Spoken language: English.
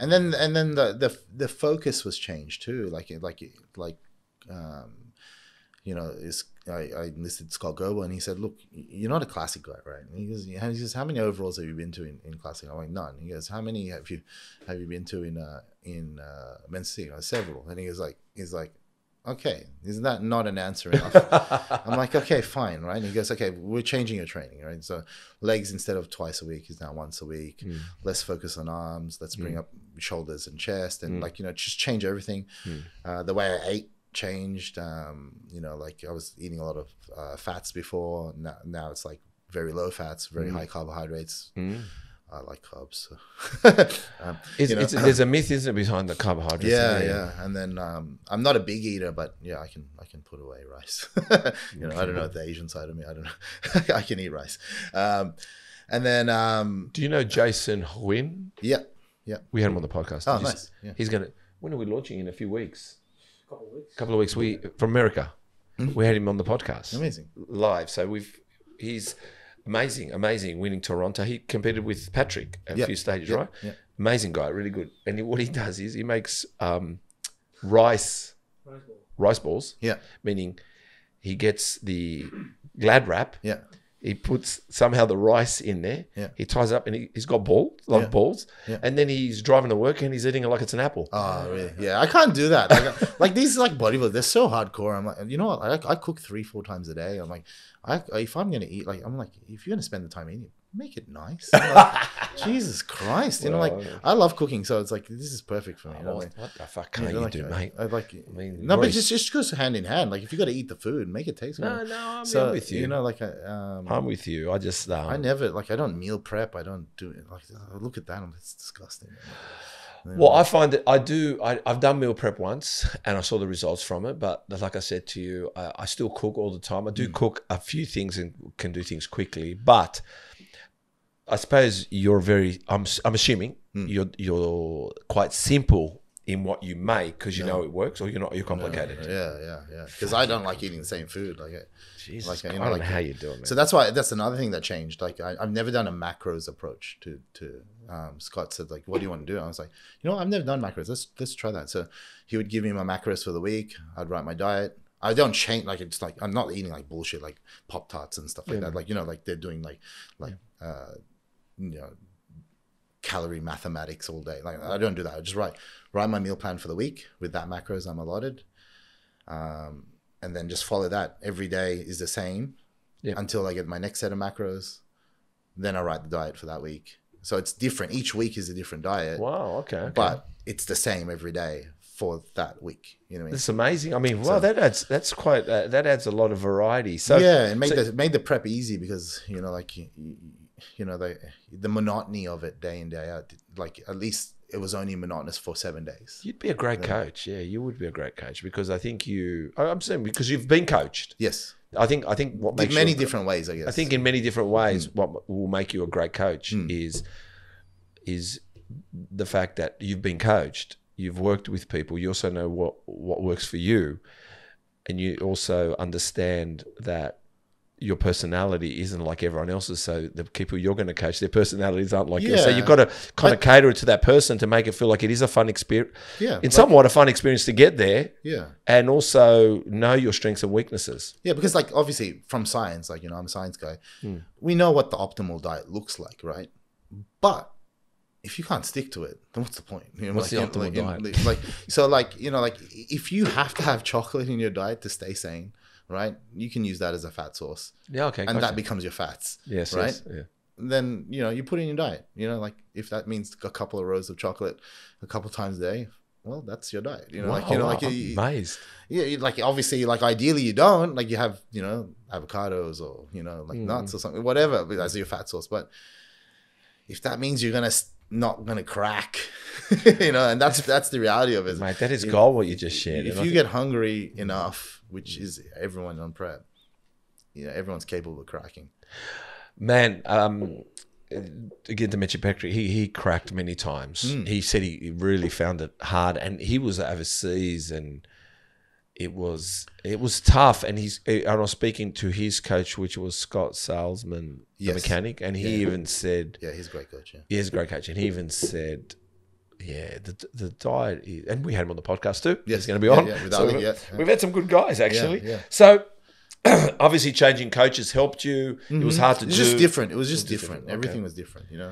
and then and then the the the focus was changed too. Like like like, um, you know, is I, I enlisted Scott Goble and he said, "Look, you're not a classic guy, right?" And he goes, he says, "How many overalls have you been to in, in classic?" I'm like, "None." He goes, "How many have you have you been to in uh, in uh, men's physique?" several. And he was like, "He's like, okay, is that not an answer enough?" I'm like, "Okay, fine, right?" And he goes, "Okay, we're changing your training, right? So legs instead of twice a week is now once a week. Mm. Let's focus on arms. Let's bring Mm. up shoulders and chest, and Mm. like you know, just change everything. Mm. Uh, the way I ate." changed um you know like i was eating a lot of uh, fats before now, now it's like very low fats very Mm. high carbohydrates Mm. I like carbs so. um, It's, you know, it's, there's a myth, isn't it, behind the carbohydrates? yeah isn't yeah and then um i'm not a big eater but yeah i can i can put away rice you know i don't know the asian side of me i don't know i can eat rice um and then um Do you know Jason Huynh? yeah yeah. We had him on the podcast. oh Did nice yeah He's gonna. When are we launching? In a few weeks. A couple of weeks. A couple of weeks. We from America. Mhm. We had him on the podcast amazing live. So we've he's amazing, amazing, winning Toronto. He competed with Patrick at Yeah, a few stages, yeah, right? yeah. Amazing guy, really good. And he, what he does is he makes um, rice Rice ball. rice balls. Yeah. Meaning he gets the glad wrap. yeah He puts somehow the rice in there. Yeah. He ties it up and he, he's got balls, lot Yeah. balls. Yeah. And then he's driving to work and he's eating it like it's an apple. Oh, really? Yeah, I can't do that. Like, like these like bodybuilders, they're so hardcore. I'm like, you know what? I, I cook three, four times a day. I'm like, I if I'm gonna eat, like, I'm like, if you're gonna spend the time eating, make it nice. Like, Jesus Christ, you know, like I love cooking, so it's like this is perfect for me. You what, like, what the fuck can't know, you like, do, I- mate? I like. I mean, no, but just just goes hand in hand. Like if you got to eat the food, make it taste good. No, no, I'm, so with you. you know, like I, um, I'm with you. I just um, I never like I don't meal prep. I don't do it. Like I look at that, I'm it's disgusting. Well, I find that I do. I, I've done meal prep once, and I saw the results from it. But like I said to you, I, I still cook all the time. I do Mm. cook a few things and can do things quickly. But I suppose you're very. I'm. I'm assuming Mm. you're you're quite simple in what you make because you No. know it works, or you're not. You're complicated. Yeah, yeah, yeah. Because I don't like eating the same food. Like, I- Jesus, Like, you I don't like- know how you do it, man. so that's why that's another thing that changed. Like, I, I've never done a macros approach to to. Um, Scott said like, "What do you want to do?" I was like, "You know. I've never done macros. Let's let's try that." So he would give me my macros for the week. I'd write my diet. I don't change like it's like I'm not eating like bullshit like pop tarts and stuff like Yeah. that. Like you know, like they're doing like like uh, you know calorie mathematics all day. Like I don't do that. I just write write my meal plan for the week with that macros I'm allotted, um, and then just follow that. Every day is the same until I get my next set of macros. Then I write the diet for that week. So it's different. Each week is a different diet, wow. Okay. okay. but it's the same every day for that week. You know what I mean? That's amazing. I mean, wow, So- that adds that's quite uh, that adds a lot of variety. So yeah, it made so- the made the prep easy because you know, like you, you know, the the monotony of it day in day out. Like at least it was only monotonous for seven days. You'd be a great Yeah. coach. Yeah, you would be a great coach because I think you. I'm saying because you've been coached. Yes, I think. I think what makes many you, different ways. I guess. I think in many different ways, what will make you a great coach Mm. is is the fact that you've been coached. You've worked with people. You also know what what works for you, and you also understand that your personality isn't like everyone else's. So the people you're going to coach, their personalities aren't like yours. So you've got to kind of cater it to that person to make it feel like it is a fun experience. yeah, like- somewhat a fun experience to get there, yeah. and also know your strengths and weaknesses. Yeah, because like obviously from science, like you know, I'm a science guy. Hmm. We know what the optimal diet looks like, right? But if you can't stick to it, then what's the point? You know, What's like, the you know, optimal like, diet? Like so, like you know, like if you have to have chocolate in your diet to stay sane, right? You can use that as a fat source, Yeah, okay. and gotcha. that becomes your fats. yes, right? yes, yeah. Then you know you put it in your diet. You know, like if that means a couple of rows of chocolate a couple times a day. Well, that's your diet. You know, like you know, like you, amazed. yeah, you- like obviously, like ideally you don't like you have you know avocados or you know like Mm. nuts or something, whatever as your fat source. But if that means you're gonna not gonna crack, you know, and that's that's the reality of it. Mate, that is gold what you just shared. If you get hungry enough, which is everyone on prep, you know, everyone's capable of cracking. man, um, again, Dimitri Petri, he he cracked many times. Mm. He said he really found it hard, and he was overseas, and it was it was tough. And he's eh, and I was speaking to his coach, which was Scott Salzman, the Yes. mechanic, and he Yeah. even said, Yeah, he's a great coach. Yeah. "He is a great coach," and he even said. yeah, the the diet, is, and we had him on the podcast too. Yes. He's going to be on. yeah, So Ali, we've, we've had some good guys actually. yeah. So obviously, changing coaches helped you. It was mm-hmm. hard to It was do. just different. It was just was different. different, okay. Everything was different, you know.